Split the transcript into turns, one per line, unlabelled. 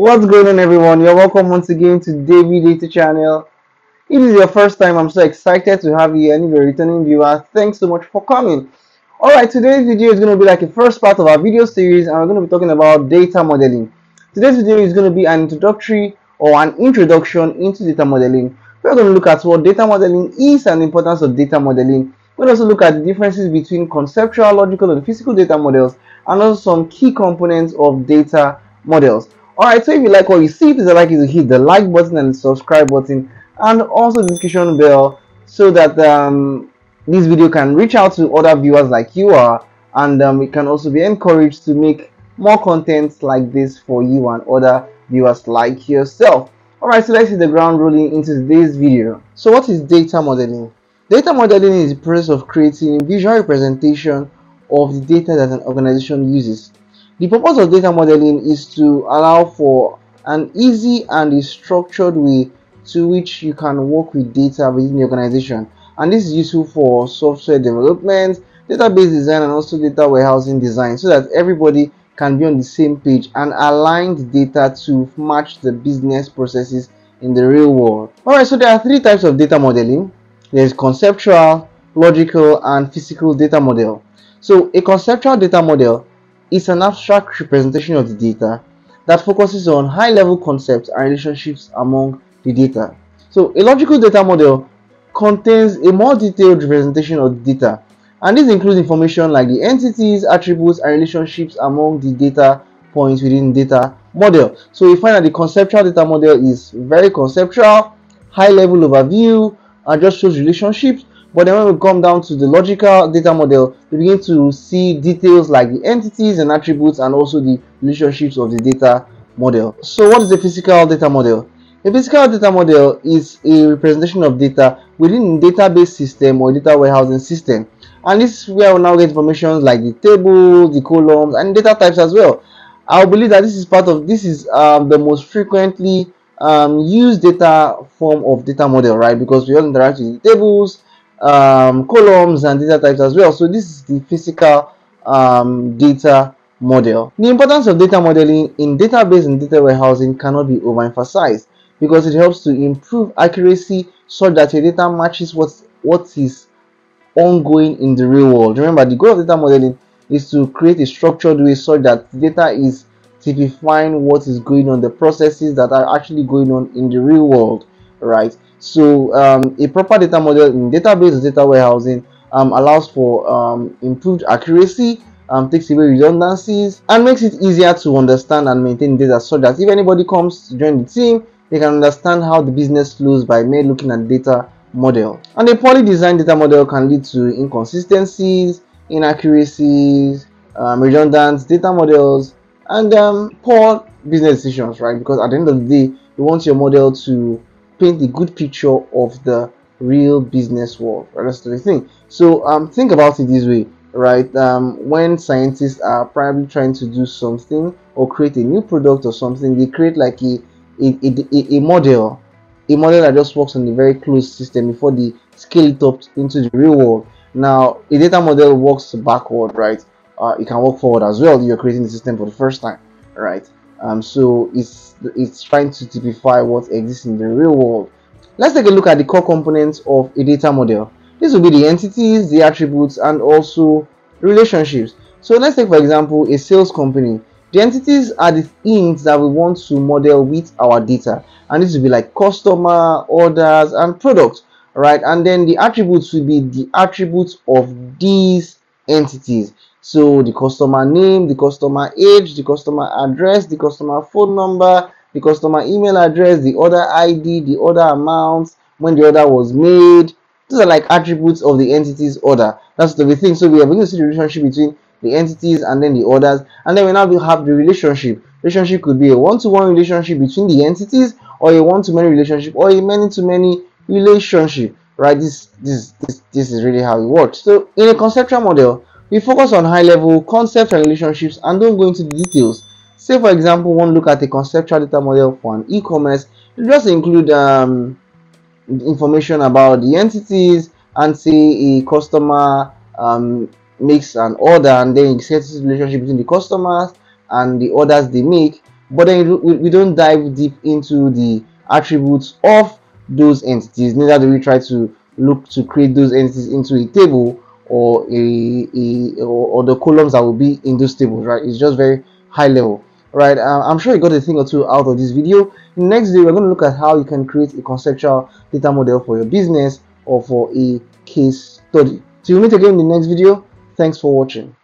What's going on everyone? You're welcome once again to David Data channel. It is your first time. I'm so excited to have you and if you're a returning viewer, thanks so much for coming. Alright, today's video is going to be like a first part of our video series and we're going to be talking about data modeling. Today's video is going to be an introductory or an introduction into data modeling. We're going to look at what data modeling is and the importance of data modeling. We'll also look at the differences between conceptual, logical, and physical data models and also some key components of data models. Alright, so if you like what you see, please like you to hit the like button and subscribe button and also the notification bell so that um, this video can reach out to other viewers like you are and um, we can also be encouraged to make more content like this for you and other viewers like yourself. Alright, so let's hit the ground rolling into today's video. So what is data modeling? Data modeling is the process of creating a visual representation of the data that an organization uses. The purpose of data modeling is to allow for an easy and a structured way to which you can work with data within the organization and this is useful for software development, database design and also data warehousing design so that everybody can be on the same page and align the data to match the business processes in the real world. Alright, so there are three types of data modeling. There's conceptual, logical and physical data model. So a conceptual data model is an abstract representation of the data that focuses on high-level concepts and relationships among the data. So a logical data model contains a more detailed representation of the data and this includes information like the entities, attributes and relationships among the data points within data model. So we find that the conceptual data model is very conceptual, high level overview and just shows relationships but then when we come down to the logical data model we begin to see details like the entities and attributes and also the relationships of the data model. So what is a physical data model? A physical data model is a representation of data within a database system or data warehousing system. And this is where we now get information like the table the columns and data types as well. I believe that this is part of this is um, the most frequently um, used data form of data model right? Because we all interact with tables um, columns and data types as well. So this is the physical um, data model. The importance of data modeling in database and data warehousing cannot be overemphasized because it helps to improve accuracy so that your data matches what, what is ongoing in the real world. Remember, the goal of data modeling is to create a structured way so that data is typifying what is going on, the processes that are actually going on in the real world, right? So um, a proper data model in database data warehousing um, allows for um, improved accuracy, um, takes away redundancies, and makes it easier to understand and maintain data so that if anybody comes to join the team, they can understand how the business flows by merely looking at data model. And a poorly designed data model can lead to inconsistencies, inaccuracies, um, redundant data models, and um, poor business decisions, right? Because at the end of the day, you want your model to paint a good picture of the real business world. That's the thing. So um, think about it this way, right? Um, when scientists are probably trying to do something or create a new product or something, they create like a a, a, a model, a model that just works on a very closed system before they scale it up into the real world. Now, a data model works backward, right? Uh, it can work forward as well. You're creating the system for the first time, right? Um, so it's it's trying to typify what exists in the real world. Let's take a look at the core components of a data model. This will be the entities, the attributes, and also relationships. So let's take for example a sales company. The entities are the things that we want to model with our data, and this will be like customer, orders, and products, right? And then the attributes will be the attributes of these entities. So the customer name, the customer age, the customer address, the customer phone number, the customer email address, the order ID, the order amount, when the order was made. These are like attributes of the entity's order. That's the thing. So we are going to see the relationship between the entities and then the orders. And then we now have the relationship. Relationship could be a one-to-one -one relationship between the entities or a one-to-many relationship or a many-to-many relationship. Right? This, this, this, this is really how it works. So in a conceptual model, we focus on high level concepts and relationships and don't go into the details. Say for example, one look at a conceptual data model for an e-commerce, it just include um, information about the entities and say a customer um, makes an order and then you set this relationship between the customers and the orders they make. But then we, we don't dive deep into the attributes of those entities. Neither do we try to look to create those entities into a table or a, a or, or the columns that will be in those tables right? It's just very high level right? Uh, i'm sure you got a thing or two out of this video. Next day we're going to look at how you can create a conceptual data model for your business or for a case study. So meet again in the next video thanks for watching